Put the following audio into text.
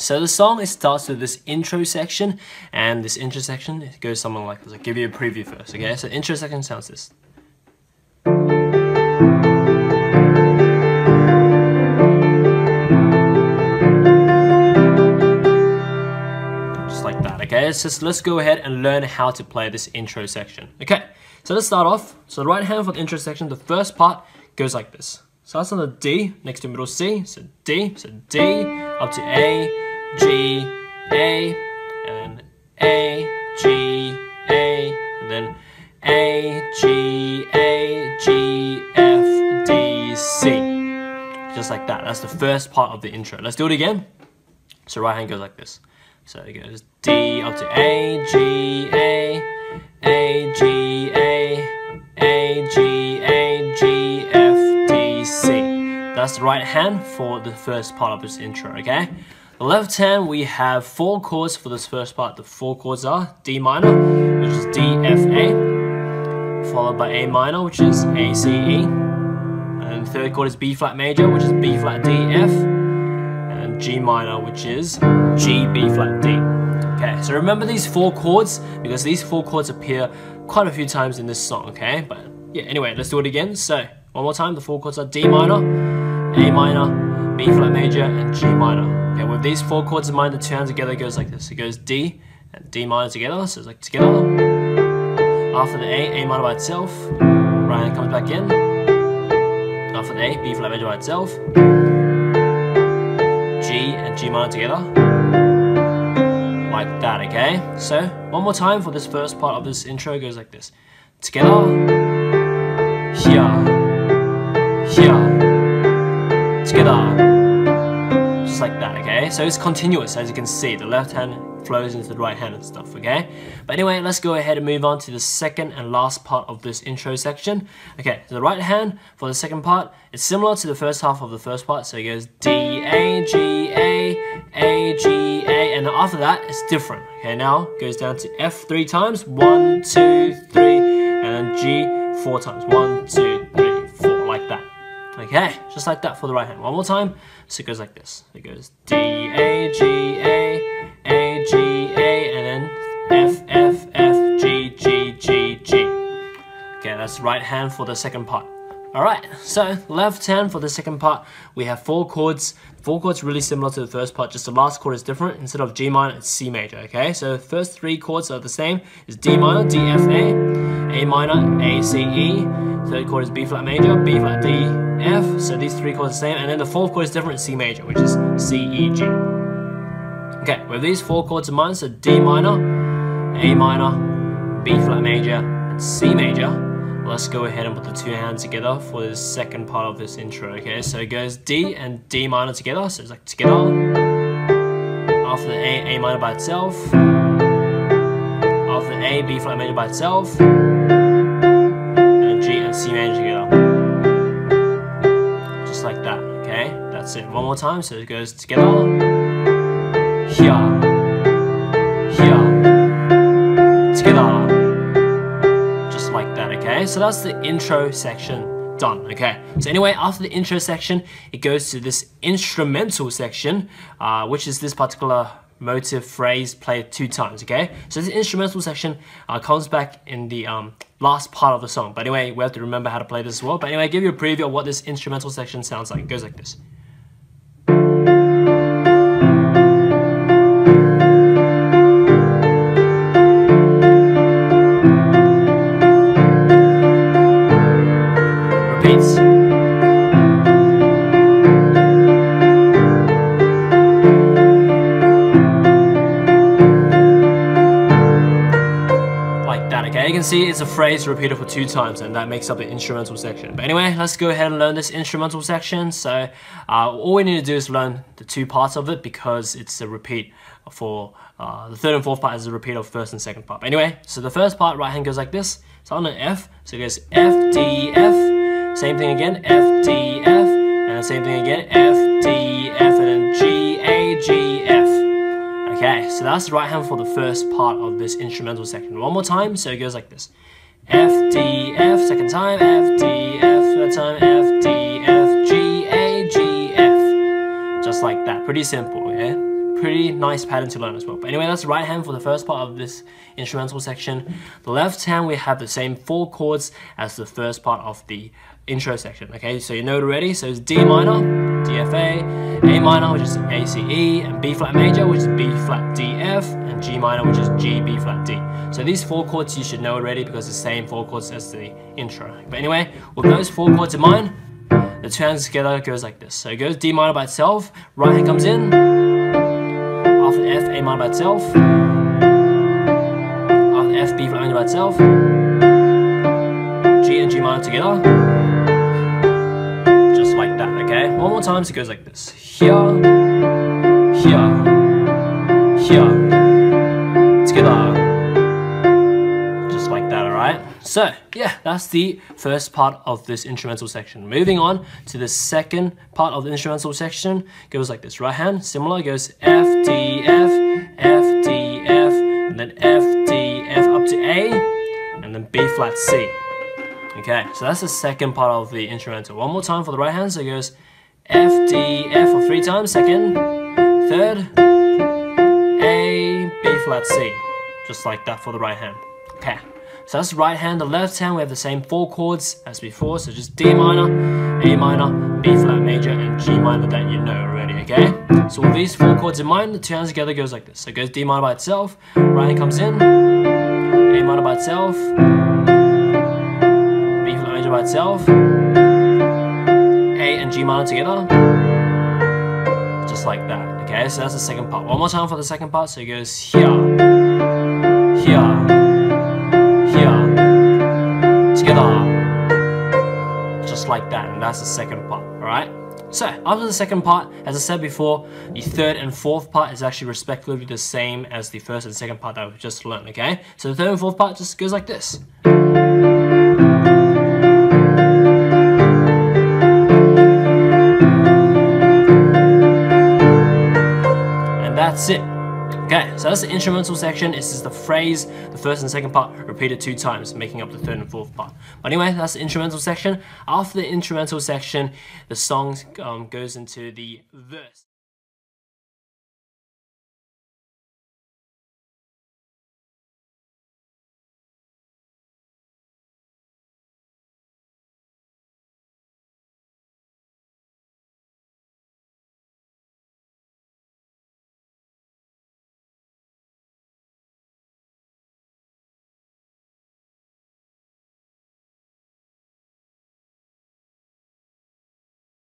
So the song it starts with this intro section, and this intro section it goes something like this. I'll give you a preview first, okay? So intro section sounds this. Just like that, okay? So let's go ahead and learn how to play this intro section. Okay, so let's start off. So the right hand for the intro section, the first part goes like this. Starts on the D next to middle C, so D, so D up to A, G, A, and then A, G, A, and then A, G, A, G, F, D, C. Just like that. That's the first part of the intro. Let's do it again. So right hand goes like this. So it goes D up to A, G, A, A, G, A, A, G, A, G, F, D, C. That's the right hand for the first part of this intro, okay? Left hand, we have four chords for this first part. The four chords are D minor, which is D, F, A, followed by A minor, which is A, C, E. And third chord is B flat major, which is B flat, D, F. And G minor, which is G, B flat, D. Okay, so remember these four chords because these four chords appear quite a few times in this song, okay? But yeah, anyway, let's do it again. So, one more time, the four chords are D minor, A minor, B flat major, and G minor. With these four chords in mind, the hands together goes like this. It goes D and D minor together, so it's like together. After the A, A minor by itself, right hand comes back in. After the A, B flat major by itself, G and G minor together. Like that, okay? So, one more time for this first part of this intro goes like this. Together, here, here, together. Like that, okay? So it's continuous, as you can see. The left hand flows into the right hand and stuff, okay? But anyway, let's go ahead and move on to the second and last part of this intro section. Okay, so the right hand for the second part, it's similar to the first half of the first part. So it goes D, A, G, A, A, G, A, and after that, it's different. Okay, now goes down to F three times. One, two, three, and then G four times. One, two, Okay, just like that for the right hand. One more time. So it goes like this. It goes D, A, G, A, A, G, A, and then F, F, F, G, G, G, G. Okay, that's right hand for the second part. Alright, so left hand for the second part, we have four chords. Four chords really similar to the first part, just the last chord is different. Instead of G minor, it's C major, okay? So first three chords are the same. It's D minor, D, F, A, A minor, A, C, E. Third chord is B flat major, B flat, D, F. So these three chords are the same. And then the fourth chord is different, C major, which is C, E, G. Okay, with these four chords in mind, so D minor, A minor, B flat major, and C major, let's go ahead and put the two hands together for the second part of this intro, okay? So it goes D and D minor together, so it's like together. After the A, A minor by itself. After the A, B flat major by itself. And G and C major together. Just like that, okay? That's it. One more time, so it goes together. Here. Here. So that's the intro section done, okay? So anyway, after the intro section, it goes to this instrumental section, uh, which is this particular motive phrase played two times, okay? So this instrumental section uh, comes back in the um, last part of the song. But anyway, we have to remember how to play this as well. But anyway, I give you a preview of what this instrumental section sounds like. It goes like this. Can see it's a phrase repeated for two times and that makes up the instrumental section. But anyway, let's go ahead and learn this instrumental section. So uh, all we need to do is learn the two parts of it because it's a repeat for uh, the third and fourth part is a repeat of first and second part. But anyway, so the first part, right hand goes like this. It's on an F, so it goes F, D, F, same thing again, F, D, F, and same thing again, F, D, so that's the right hand for the first part of this instrumental section. One more time, so it goes like this. F, D, F, second time, F, D, F, third time, F, D, F, G, A, G, F. Just like that, pretty simple, yeah? pretty nice pattern to learn as well. But anyway, that's the right hand for the first part of this instrumental section. The left hand, we have the same four chords as the first part of the intro section. Okay, so you know it already. So it's D minor, D F A, A minor, which is A C E, and B flat major, which is B flat D F, and G minor, which is G B flat D. So these four chords you should know already because it's the same four chords as the intro. But anyway, with those four chords in mind, the two hands together goes like this. So it goes D minor by itself, right hand comes in, after F, A minor by itself, after F, B flat major by itself, G and G minor together, One more time, so it goes like this. Here, here, here, together, just like that, alright? So, yeah, that's the first part of this instrumental section. Moving on to the second part of the instrumental section, goes like this. Right hand, similar, goes F, D, F, F, D, F, and then F, D, F up to A, and then B flat C. Okay, so that's the second part of the instrumental. One more time for the right hand, so it goes F, D, F for three times, second, third, A, B flat C. Just like that for the right hand. Okay, so that's the right hand. The left hand, we have the same four chords as before, so just D minor, A minor, B flat major, and G minor that you know already, okay? So with these four chords in mind, the two hands together goes like this. So it goes D minor by itself, right hand comes in, A minor by itself, B flat major by itself, and G minor together, just like that. Okay, so that's the second part. One more time for the second part. So it goes here, here, here, together, just like that. And that's the second part. All right. So after the second part, as I said before, the third and fourth part is actually respectively the same as the first and second part that we've just learned. Okay. So the third and fourth part just goes like this. That's it. Okay, so that's the instrumental section. This is the phrase, the first and second part repeated two times, making up the third and fourth part. But anyway, that's the instrumental section. After the instrumental section, the song um, goes into the verse.